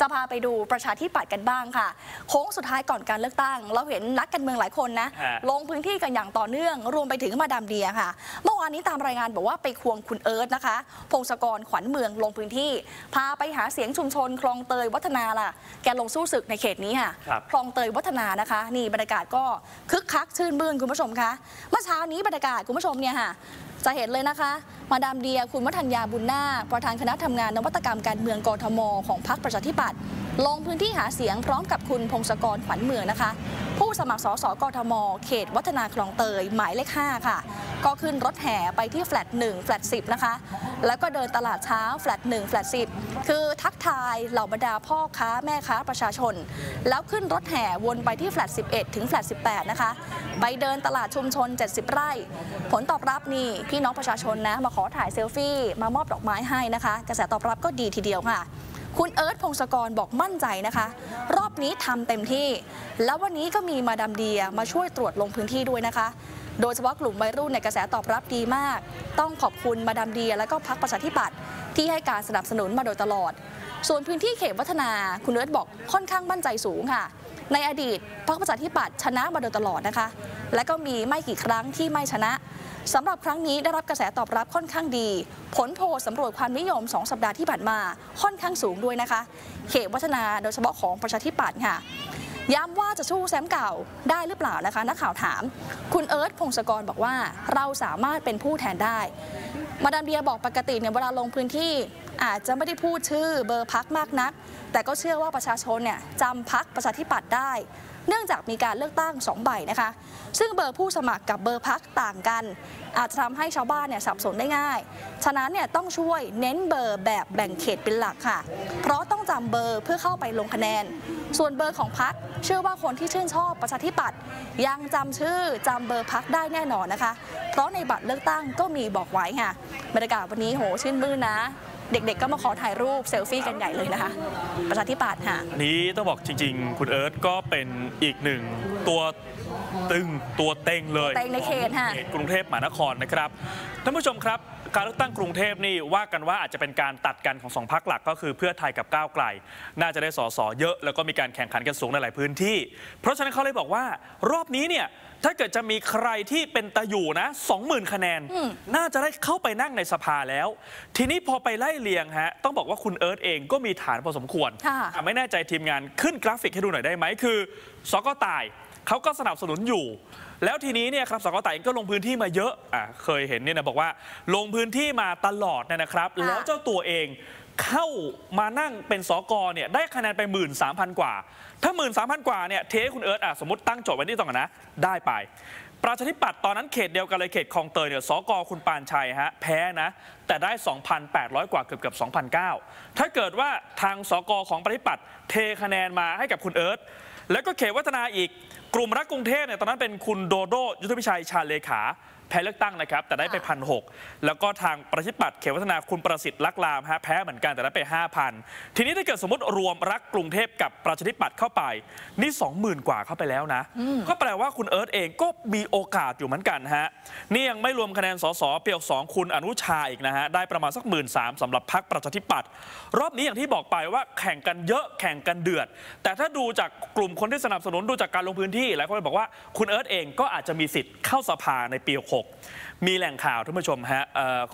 จะพาไปดูประชาธิปัตย์กันบ้างค่ะ โค้งสุดท้ายก่อนการเลือกตั้ง เราเห็นนักการเมืองหลายคนนะฮะลงพื้นที่กันอย่างต่อเนื่อง รวมไปถึงมาดามเดียค่ะ เมื่อวานนี้ตามรายงานบอกว่าไปควงคุณเอิร์ธนะคะ พงศกรขวัญเมืองลงพื้นที่ พาไปหาเสียงชุมชน คลองเตยวัฒนาล่ะ แกลงสู้ศึกในเขตนี้ค่ะครับคลองเตยวัฒนานะคะ นี่บรรยากาศก็คึกคักชื่นมื่นคุณผู้ชมคะ เมื่อเช้านี้บรรยากาศคุณผู้ชมเนี่ยค่ะจะเห็นเลยนะคะ มาดามเดียคุณวัฒนยาบุญนาประธานคณะทำงานนวัตกรรมการเมืองกทม ของพรรคประชาธิปัตย์ลงพื้นที่หาเสียงพร้อมกับคุณพงศกรขวัญเมืองนะคะ ผู้สมัครสก กทม เขตวัฒนาคลองเตยหมายเลข 5 ค่ะ ก็ขึ้นรถแห่ไปที่แฟลต1แฟลต10 นะคะ แล้วก็เดินตลาดเช้าแฟลต1แฟลต10 คือทักทายเหล่าบรรดาพ่อค้าแม่ค้าประชาชน แล้วขึ้นรถแห่วนไปที่แฟลต11 ถึงแฟลต18 นะคะ ไปเดินตลาดชุมชน 70 ไร่ ผลตอบรับนี่ พี่น้องประชาชนนะ มาขอถ่ายเซลฟี่ มามอบดอกไม้ให้นะคะ กระแสตอบรับก็ดีทีเดียวค่ะคุณเอิร์ธพงศกรบอกมั่นใจนะคะ รอบนี้ทำเต็มที่ แล้ววันนี้ก็มีมาดามเดียมาช่วยตรวจลงพื้นที่ด้วยนะคะ โดยเฉพาะกลุ่มวัยรุ่นในกระแสตอบรับดีมาก ต้องขอบคุณมาดามเดีย และก็พรรคประชาธิปัตย์ที่ให้การสนับสนุนมาโดยตลอด ส่วนพื้นที่เขตวัฒนาคุณเอิร์ธบอกค่อนข้างมั่นใจสูงค่ะ ในอดีตพรรคประชาธิปัตย์ชนะมาโดยตลอดนะคะ และก็มีไม่กี่ครั้งที่ไม่ชนะสำหรับครั้งนี้ได้รับกระแสตอบรับค่อนข้างดี ผลโพลสำรวจความนิยม 2 สัปดาห์ที่ผ่านมาค่อนข้างสูงด้วยนะคะ เขตวัฒนาโดยเฉพาะของประชาธิปัตย์ค่ะ ย้ำว่าจะสู้แซมป์เก่าได้หรือเปล่านะคะ นักข่าวถาม คุณเอิร์ธพงศกรบอกว่าเราสามารถเป็นผู้แทนได้ มาดามเดียบอกปกติเนี่ยเวลาลงพื้นที่ อาจจะไม่ได้พูดชื่อเบอร์พักมากนัก แต่ก็เชื่อว่าประชาชนเนี่ยจำพักประชาธิปัตย์ได้ เนื่องจากมีการเลือกตั้ง2ใบนะคะ ซึ่งเบอร์ผู้สมัครกับเบอร์พักต่างกัน อาจจะทำให้ชาวบ้านเนี่ยสับสนได้ง่าย ฉะนั้นเนี่ยต้องช่วยเน้นเบอร์แบบแบ่งเขตเป็นหลักค่ะ เพราะต้องจำเบอร์เพื่อเข้าไปลงคะแนน ส่วนเบอร์ของพักเชื่อว่าคนที่ชื่นชอบประชาธิปัตย์ยังจำชื่อจำเบอร์พักได้แน่นอนนะคะ เพราะในบัตรเลือกตั้งก็มีบอกไว้ค่ะบรรยากาศวันนี้โหชื่นมื่นนะ เด็กๆ ก็มาขอถ่ายรูปเซลฟี่กันใหญ่เลยนะคะ ประชาธิปัตย์ค่ะอันนี้ต้องบอกจริง ๆ คุณเอิร์ธก็เป็นอีกหนึ่งตัวตึงตัวเต็งเลยเต็งในเขตค่ะของเขตกรุงเทพมหานครนะครับท่านผู้ชมครับ การเลือกตั้งกรุงเทพนี่ว่ากันว่าอาจจะเป็นการตัดกันของสองพักหลักก็คือเพื่อไทยกับก้าวไกล น่าจะได้สสเยอะ แล้วก็มีการแข่งขันกันสูงในหลายพื้นที่ เพราะฉะนั้นเขาเลยบอกว่ารอบนี้เนี่ยถ้าเกิดจะมีใครที่เป็นตะอยู่นะ 20,000 คะแนน น่าจะได้เข้าไปนั่งในสภาแล้ว ทีนี้พอไปไล่เลียงฮะ ต้องบอกว่าคุณเอิร์ธเองก็มีฐานพอสมควรค่ะอะไม่แน่ใจทีมงานขึ้นกราฟิกให้ดูหน่อยได้ไหมคือสกตาย เขาก็สนับสนุนอยู่ แล้วทีนี้เนี่ยครับสกตายเองก็ลงพื้นที่มาเยอะอะเคยเห็นเนี่ยนะบอกว่าลงพื้นที่มาตลอดเนยนะครับค่ะแล้วเจ้าตัวเองเข้ามานั่งเป็นสกเนี่ยได้คะแนนไป 1 3 0 0 0 กว่า ถ้า 1 3 0 0 0 กว่าเนี่ยเทให้คุณเอิร์ธอะสมมติตั้งโจทย์ไว้ที่ตรงกันนะได้ไป ประชาธิปัตย์ตอนนั้นเขตเดียวกันเลยเขตคลองเตยเนี่ยสกคุณปานชัยฮะแพ้นะ แต่ได้ 2,800 กว่าเกือบเกือบ2,009ถ้าเกิดว่าทางสกของประชาธิปัตย์เทคะแนนมาให้กับคุณเอิร์ธแล้วก็เขตวัฒนาอีก กลุ่มรักกรุงเทพเนี่ยตอนนั้นเป็นคุณโดโดยุทธพิชัยชาญเลขา แพ้เลือกตั้งนะครับ แต่ได้ไปพันหแล้วก็ทางประชาธิปัตย์เขตวัฒนาคุณประสิทธิ์ลักลามฮะแพ้เหมือนกันแต่ได้ไป 5,000 ทีนี้ถ้าเกิดสมมติรวมรักกรุงเทพกับประชาธิปัตย์เข้าไป นี่ 20,000 กว่าเข้าไปแล้วนะ ก็แปลว่าคุณเอิร์ธเองก็มีโอกาสอยู่เหมือนกันฮะนี่ยังไม่รวมคะแนนสสเปียกสองคุณอนุชาอีกนะฮะได้ประมาณสักหมื่นสามสำหรับพรรคประชาธิปัตย์รอบนี้อย่างที่บอกไปว่าแข่งกันเยอะแข่งกันเดือด แต่ถ้าดูจากกลุ่มคนที่สนับสนุนดูจากการลงพื้นที่นี่หลายคนบอกว่าคุณเอิร์ธเองก็อาจจะมีสิทธิ์เข้าสภาในปี 66 มีแหล่งข่าวท่านผู้ชมฮะ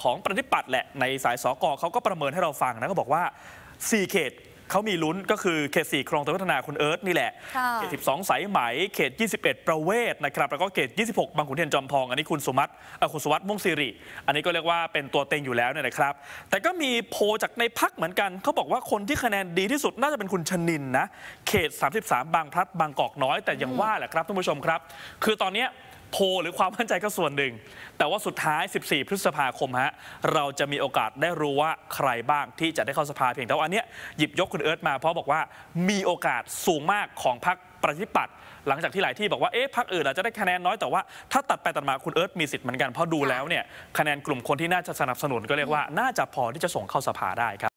ของประธิปัตย์แหละในสายสกเขาก็ประเมินให้เราฟังนะก็บอกว่า 4 เขต เขามีลุ้นก็คือเขต 4ครองเตยพัฒนาคุณเอิร์ธนี่แหละค่ะเขต 12 สายไหม เขต 21 ประเวศนะครับ แล้วก็เขต 26 บางขุนเทียนจอมทอง อันนี้คุณสุมัตเอ่อคุณสุวัสดิ์ม่วงสิริ อันนี้ก็เรียกว่าเป็นตัวเต็งอยู่แล้วเนี่ยนะครับ แต่ก็มีโพลจากในพักเหมือนกัน เขาบอกว่าคนที่คะแนนดีที่สุดน่าจะเป็นคุณชนินนะ เขต 33 บางพลัด บางกอกน้อย แต่ยังว่าแหละครับท่านผู้ชมครับ คือตอนเนี้ย โพลหรือความมั่นใจก็ส่วนหนึ่ง แต่ว่าสุดท้าย 14 พฤษภาคมฮะเราจะมีโอกาสได้รู้ว่าใครบ้างที่จะได้เข้าสภาเพียงแต่ว่าอันเนี้ยหยิบยกคุณเอิร์ธมาเพราะบอกว่ามีโอกาสสูงมากของพรรคประชาธิปัตย์หลังจากที่หลายที่บอกว่าเอ๊ะพรรคอื่นอาจจะได้คะแนนน้อยแต่ว่าถ้าตัดไปตัดมาคุณเอิร์ธมีสิทธิ์เหมือนกันเพราะดูแล้วเนี่ยคะแนนกลุ่มคนที่น่าจะสนับสนุนก็เรียกว่าน่าจะพอที่จะส่งเข้าสภาได้ครับ